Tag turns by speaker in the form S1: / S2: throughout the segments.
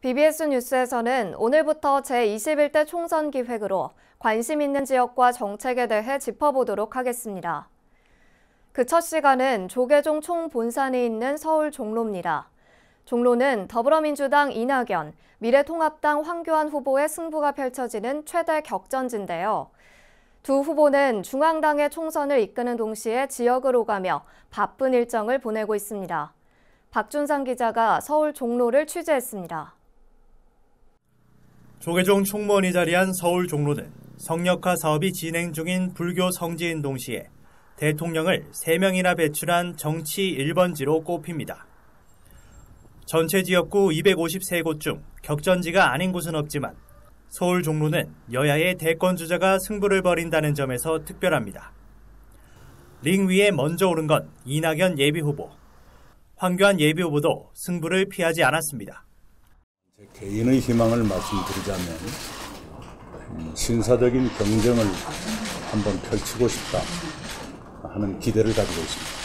S1: BBS 뉴스에서는 오늘부터 제21대 총선 기획으로 관심 있는 지역과 정책에 대해 짚어보도록 하겠습니다. 그 첫 시간은 조계종 총본산이 있는 서울 종로입니다. 종로는 더불어민주당 이낙연, 미래통합당 황교안 후보의 승부가 펼쳐지는 최대 격전지인데요. 두 후보는 중앙당의 총선을 이끄는 동시에 지역을 오가며 바쁜 일정을 보내고 있습니다. 박준상 기자가 서울 종로를 취재했습니다.
S2: 조계종 총무원이 자리한 서울 종로는 성역화 사업이 진행 중인 불교 성지인 동시에 대통령을 3명이나 배출한 정치 1번지로 꼽힙니다. 전체 지역구 253곳 중 격전지가 아닌 곳은 없지만 서울 종로는 여야의 대권 주자가 승부를 벌인다는 점에서 특별합니다. 링 위에 먼저 오른 건 이낙연 예비후보. 황교안 예비후보도 승부를 피하지 않았습니다.
S3: 개인의 희망을 말씀드리자면 음, 신사적인 경쟁을 한번 펼치고 싶다 하는 기대를 가지고 있습니다.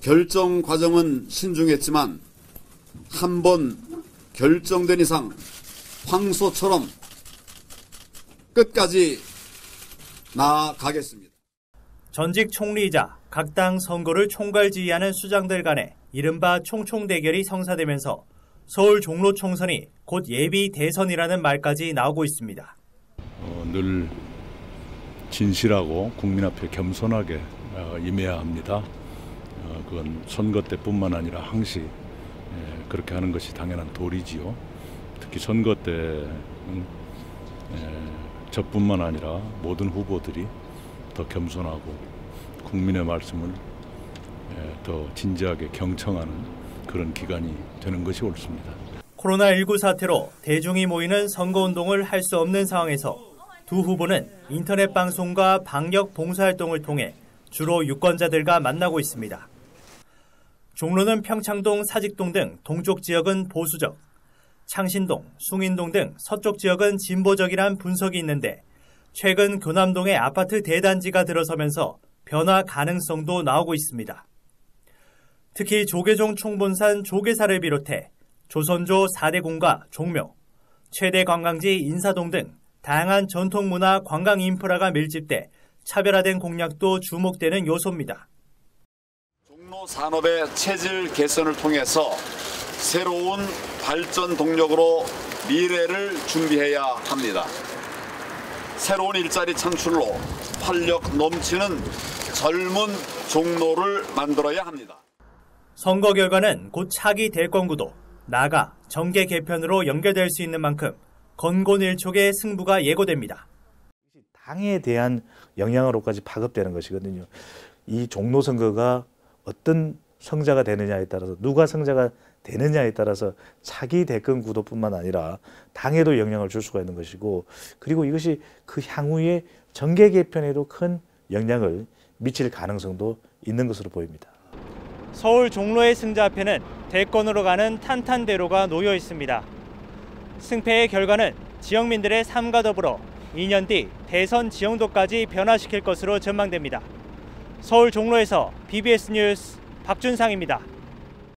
S4: 결정 과정은 신중했지만 한 번 결정된 이상 황소처럼 끝까지 나아가겠습니다.
S2: 전직 총리이자 각 당 선거를 총괄 지휘하는 수장들 간의 이른바 총총 대결이 성사되면서 서울 종로 총선이 곧 예비 대선이라는 말까지 나오고 있습니다.
S3: 어, 늘 진실하고 국민 앞에 겸손하게 어, 임해야 합니다. 어, 그건 선거 때뿐만 아니라 항시 예, 그렇게 하는 것이 당연한 도리지요. 특히 선거 때 음, 예, 저뿐만 아니라 모든 후보들이 더 겸손하고 국민의 말씀을 예, 더 진지하게 경청하는 그런 기간이 되는 것이 옳습니다.
S2: 코로나19 사태로 대중이 모이는 선거운동을 할 수 없는 상황에서 두 후보는 인터넷 방송과 방역 봉사활동을 통해 주로 유권자들과 만나고 있습니다. 종로는 평창동, 사직동 등 동쪽 지역은 보수적, 창신동, 숭인동 등 서쪽 지역은 진보적이란 분석이 있는데 최근 교남동의 아파트 대단지가 들어서면서 변화 가능성도 나오고 있습니다. 특히 조계종 총본산 조계사를 비롯해 조선조 4대 공가 종묘, 최대 관광지 인사동 등 다양한 전통문화 관광 인프라가 밀집돼 차별화된 공략도 주목되는 요소입니다.
S4: 종로 산업의 체질 개선을 통해서 새로운 발전 동력으로 미래를 준비해야 합니다. 새로운 일자리 창출로 활력 넘치는 젊은 종로를 만들어야 합니다.
S2: 선거 결과는 곧 차기 대권구도, 나가, 정계 개편으로 연결될 수 있는 만큼 건곤일촉의 승부가 예고됩니다.
S5: 당에 대한 영향으로까지 파급되는 것이거든요. 이 종로 선거가 어떤 성자가 되느냐에 따라서 누가 성자가 되느냐에 따라서 차기 대권 구도뿐만 아니라 당에도 영향을 줄 수가 있는 것이고 그리고 이것이 그 향후에 정계 개편에도 큰 영향을 미칠 가능성도 있는 것으로 보입니다.
S2: 서울 종로의 승자 앞에는 대권으로 가는 탄탄대로가 놓여 있습니다. 승패의 결과는 지역민들의 삶과 더불어 2년 뒤 대선 지형도까지 변화시킬 것으로 전망됩니다. 서울 종로에서 BBS 뉴스 박준상입니다.